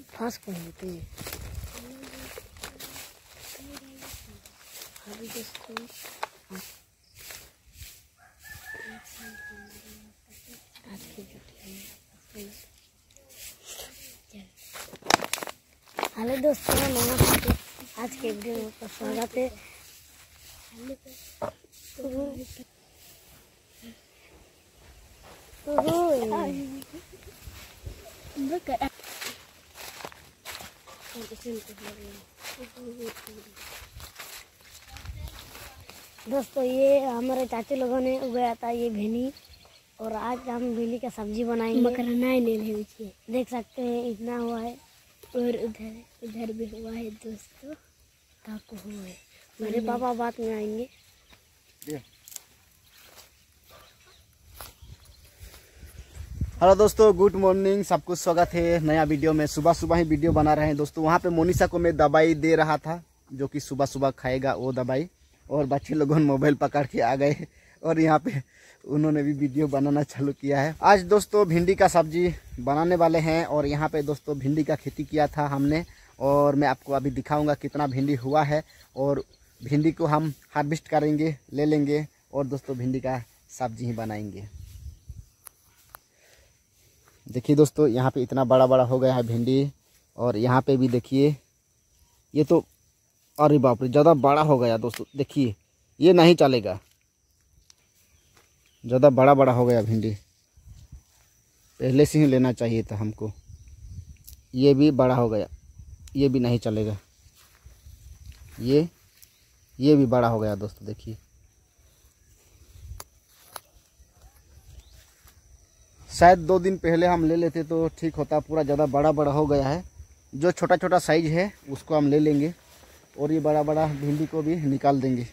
फांस कर लेते हैं अभी दोस्तों आज की हेलो दोस्तों नमस्ते आज के वीडियो में आपका स्वागत है। दोस्तों ये हमारे चाची लोगों ने उगाया था ये भिनी और आज हम भिनी का सब्ज़ी बनाएँगे। मकर नहीं ले रहे देख सकते हैं इतना हुआ है और उधर उधर भी हुआ है दोस्तों। काकू हुआ है। मेरे पापा बात में आएँगे। हेलो दोस्तों, गुड मॉर्निंग, सबको स्वागत है नया वीडियो में। सुबह सुबह ही वीडियो बना रहे हैं दोस्तों। वहाँ पे मोनिशा को मैं दवाई दे रहा था, जो कि सुबह सुबह खाएगा वो दवाई। और बच्चे लोगों ने मोबाइल पकड़ के आ गए और यहाँ पे उन्होंने भी वीडियो बनाना चालू किया है। आज दोस्तों, भिंडी का सब्ज़ी बनाने वाले हैं और यहाँ पे दोस्तों, भिंडी का खेती किया था हमने। और मैं आपको अभी दिखाऊँगा कितना भिंडी हुआ है और भिंडी को हम हार्वेस्ट करेंगे, ले लेंगे और दोस्तों, भिंडी का सब्ज़ी ही बनाएँगे। देखिए दोस्तों, यहाँ पे इतना बड़ा बड़ा हो गया है भिंडी, और यहाँ पे भी देखिए, ये तो अरे बाप रे, ज़्यादा बड़ा हो गया दोस्तों, देखिए, ये नहीं चलेगा। ज़्यादा बड़ा बड़ा हो गया भिंडी। पहले से ही लेना चाहिए था हमको। ये भी बड़ा हो गया, ये भी नहीं चलेगा। ये ये भी बड़ा हो गया दोस्तों, देखिए। शायद दो दिन पहले हम ले लेते तो ठीक होता, पूरा ज़्यादा बड़ा बड़ा हो गया है। जो छोटा छोटा साइज़ है, उसको हम ले लेंगे और ये बड़ा बड़ा भिंडी को भी निकाल देंगे।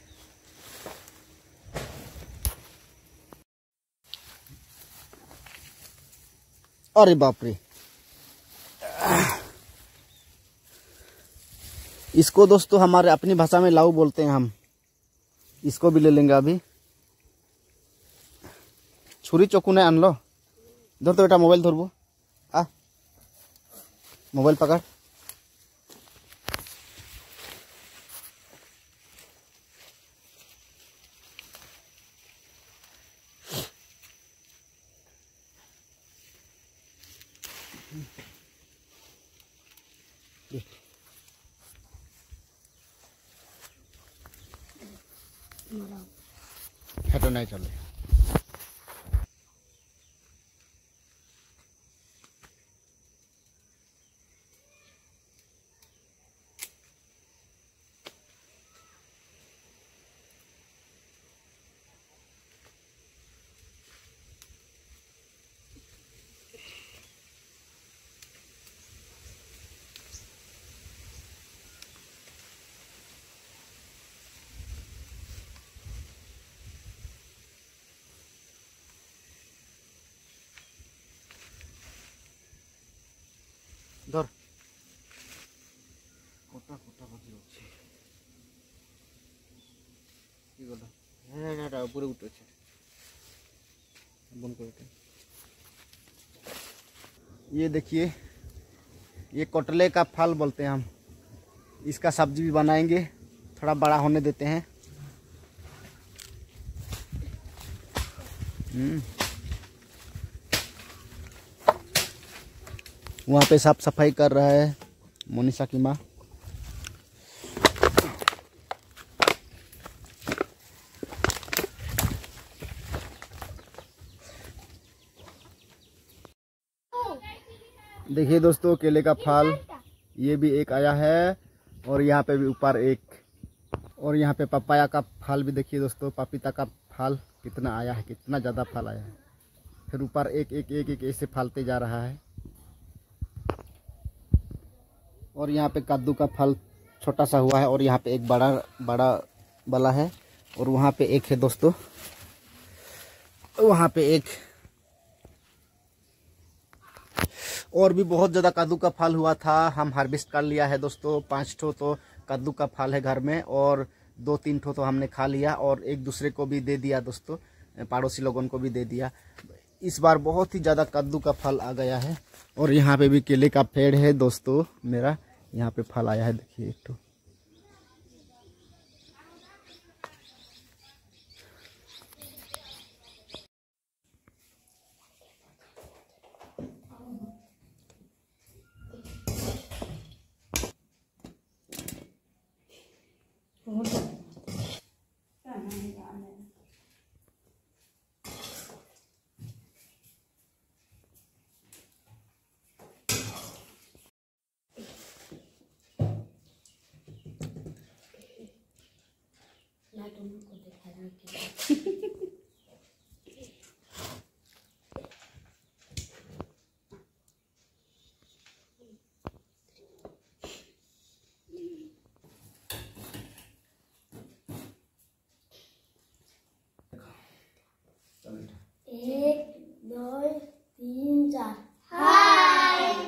अरे बाप रे। इसको दोस्तों हमारे अपनी भाषा में लाऊ बोलते हैं हम। इसको भी ले लेंगे अभी। छुरी चौकू नहीं आन लो। ধর তো এটা মোবাইল ধরবো আ মোবাইল পাকার হেঁটো নাই চলে উপরে উঠেছে बंद कर ये देखिए ये कोटले का फल बोलते हैं हम इसका सब्जी भी बनाएंगे थोड़ा बड़ा होने देते हैं हम्म वहाँ पे साफ सफाई कर रहा है मोनिशा की माँ देखिए दोस्तों, केले का फल, ये भी एक आया है, और यहाँ पे भी ऊपर एक, और यहाँ पे पपाया का फल भी देखिए दोस्तों, पपीता का फल कितना आया है, कितना ज़्यादा फल आया है। फिर ऊपर एक एक एक एक ऐसे फलते जा रहा है। और यहाँ पे कद्दू का फल छोटा सा हुआ है, और यहाँ पे एक बड़ा बड़ा वाला है, और वहाँ पे एक है दोस्तों, वहाँ पे एक और भी बहुत ज़्यादा कद्दू का फल हुआ था। हम हार्वेस्ट कर लिया है दोस्तों, पाँच ठो तो कद्दू का फल है घर में और दो तीन ठो तो हमने खा लिया और एक दूसरे को भी दे दिया दोस्तों, पड़ोसी लोगों को भी दे दिया। इस बार बहुत ही ज़्यादा कद्दू का फल आ गया है और यहाँ पे भी केले का पेड़ है दोस्तों, मेरा यहाँ पे फल आया है, देखिए एक तो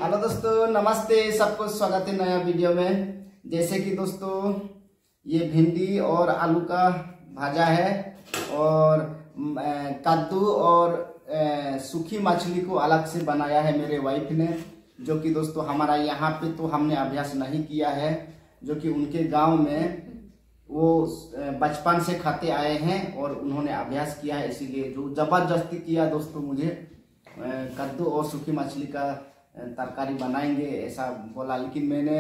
हेलो दोस्तों, नमस्ते, सबको स्वागत है नया वीडियो में। जैसे कि दोस्तों, ये भिंडी और आलू का भाजा है और कद्दू और सूखी मछली को अलग से बनाया है मेरे वाइफ ने, जो कि दोस्तों हमारा यहाँ पे तो हमने अभ्यास नहीं किया है, जो कि उनके गाँव में वो बचपन से खाते आए हैं और उन्होंने अभ्यास किया है, इसीलिए जो ज़बरदस्ती किया दोस्तों मुझे कद्दू और सूखी मछली का तरकारी बनाएँगे, ऐसा बोला। लेकिन मैंने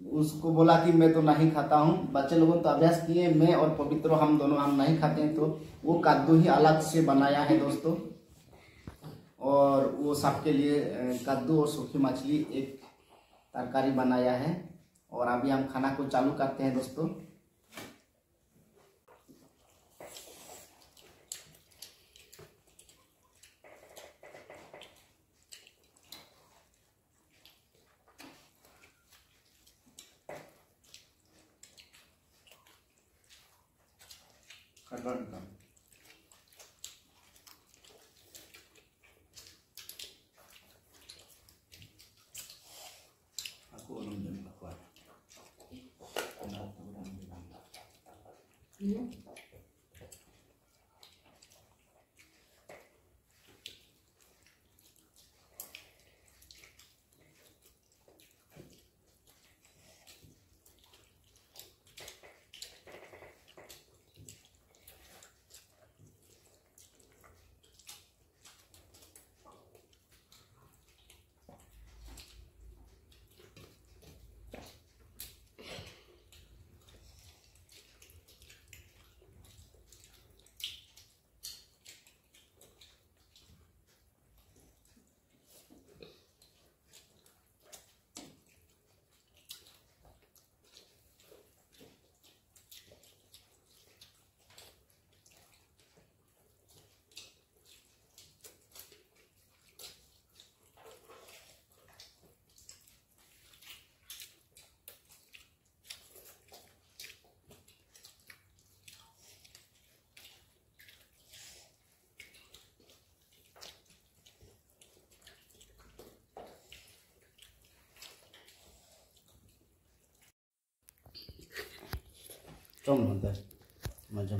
उसको बोला कि मैं तो नहीं खाता हूँ। बच्चे लोगों तो अभ्यास किए, मैं और पवित्र हम दोनों, हम नहीं खाते हैं। तो वो कद्दू ही अलग से बनाया है दोस्तों। और वो सबके लिए कद्दू और सूखी मछली एक तरकारी बनाया है। और अभी हम खाना को चालू करते हैं दोस्तों। 誰だ aku orang yang kuat. Kenapa orang bilang? Iya. चम है मज़ा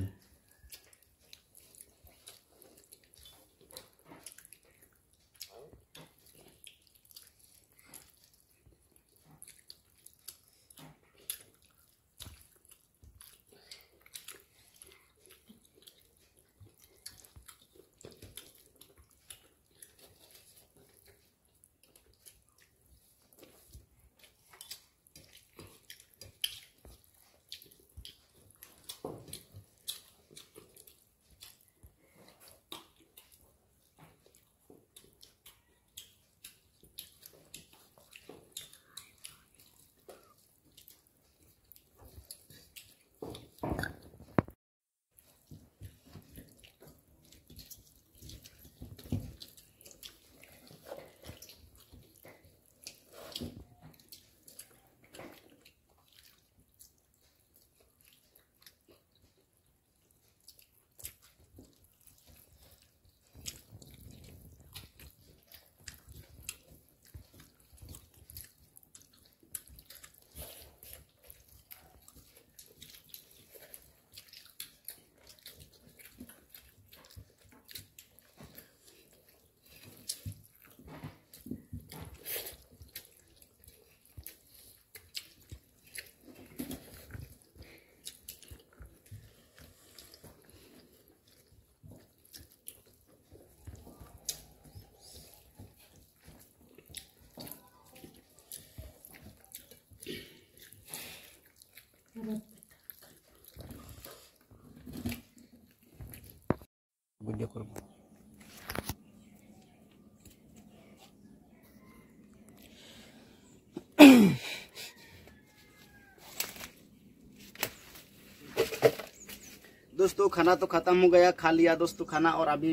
दोस्तों खाना तो खत्म हो गया खा लिया दोस्तों खाना और अभी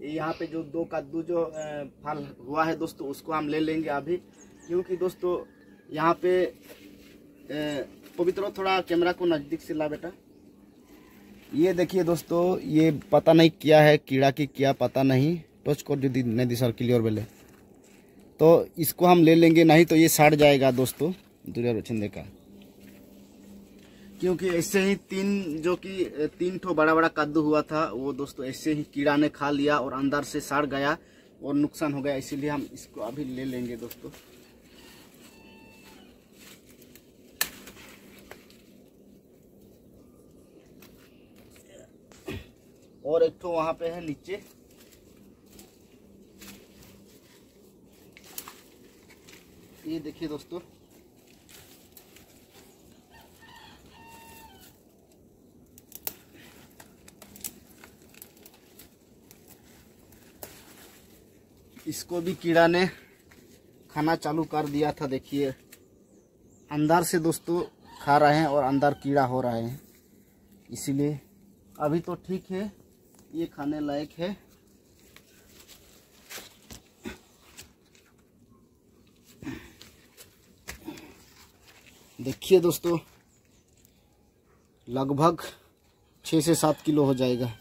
यहाँ पे जो दो कद्दू जो फल हुआ है दोस्तों उसको हम ले लेंगे अभी क्योंकि दोस्तों यहाँ पे ए, पवित्र थोड़ा कैमरा को नज़दीक से ला बेटा। ये देखिए दोस्तों, ये पता नहीं क्या है, कीड़ा की क्या पता नहीं। टच को जो नहीं दी सर क्लियर बेले। तो इसको हम ले लेंगे, नहीं तो ये सड़ जाएगा दोस्तों दूरिया रोचंदे का क्योंकि ऐसे ही तीन, जो कि तीन ठो बड़ा बड़ा कद्दू हुआ था, वो दोस्तों ऐसे ही कीड़ा ने खा लिया और अंदर से सड़ गया और नुकसान हो गया, इसीलिए हम इसको अभी ले लेंगे दोस्तों। और एक ठो वहाँ पे है नीचे। ये देखिए दोस्तों। इसको भी कीड़ा ने खाना चालू कर दिया था, देखिए। अंदर से दोस्तों खा रहे हैं और अंदर कीड़ा हो रहे हैं। इसीलिए अभी तो ठीक है। ये खाने लायक है। देखिए दोस्तों लगभग छः से सात किलो हो जाएगा।